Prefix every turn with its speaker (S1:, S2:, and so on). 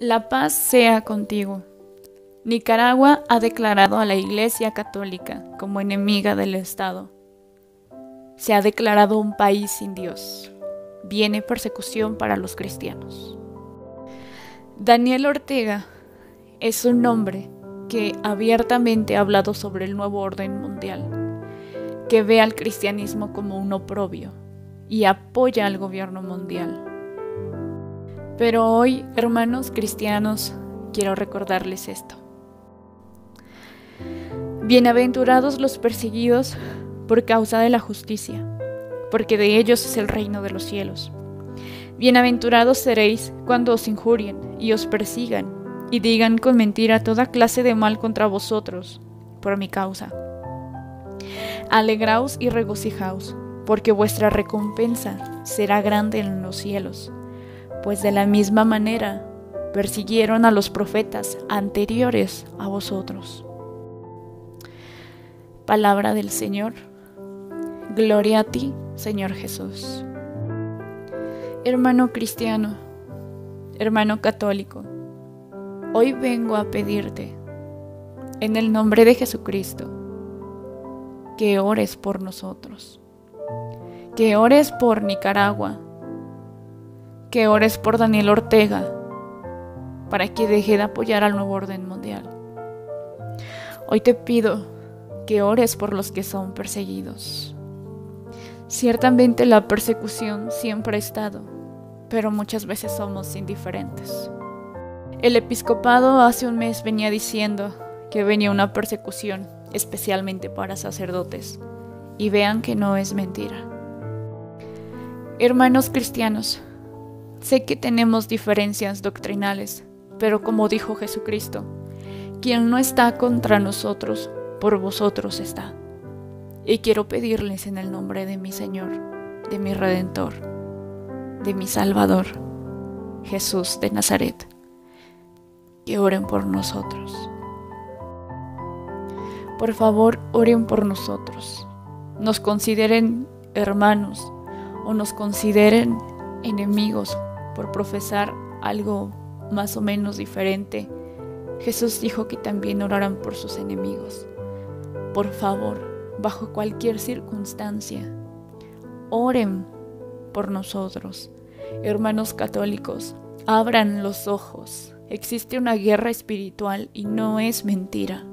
S1: La paz sea contigo. Nicaragua ha declarado a la Iglesia Católica como enemiga del Estado. Se ha declarado un país sin Dios. Viene persecución para los cristianos. Daniel Ortega es un hombre que abiertamente ha hablado sobre el nuevo orden mundial, que ve al cristianismo como un oprobio y apoya al gobierno mundial. Pero hoy, hermanos cristianos, quiero recordarles esto. Bienaventurados los perseguidos por causa de la justicia, porque de ellos es el reino de los cielos. Bienaventurados seréis cuando os injurien y os persigan y digan con mentira toda clase de mal contra vosotros por mi causa. Alegraos y regocijaos, porque vuestra recompensa será grande en los cielos pues de la misma manera persiguieron a los profetas anteriores a vosotros. Palabra del Señor. Gloria a ti, Señor Jesús. Hermano cristiano, hermano católico, hoy vengo a pedirte, en el nombre de Jesucristo, que ores por nosotros, que ores por Nicaragua, que ores por Daniel Ortega para que deje de apoyar al nuevo orden mundial. Hoy te pido que ores por los que son perseguidos. Ciertamente la persecución siempre ha estado, pero muchas veces somos indiferentes. El episcopado hace un mes venía diciendo que venía una persecución especialmente para sacerdotes, y vean que no es mentira. Hermanos cristianos, Sé que tenemos diferencias doctrinales, pero como dijo Jesucristo, quien no está contra nosotros, por vosotros está. Y quiero pedirles en el nombre de mi Señor, de mi Redentor, de mi Salvador, Jesús de Nazaret, que oren por nosotros. Por favor, oren por nosotros. Nos consideren hermanos o nos consideren enemigos por profesar algo más o menos diferente, Jesús dijo que también oraran por sus enemigos. Por favor, bajo cualquier circunstancia, oren por nosotros. Hermanos católicos, abran los ojos. Existe una guerra espiritual y no es mentira.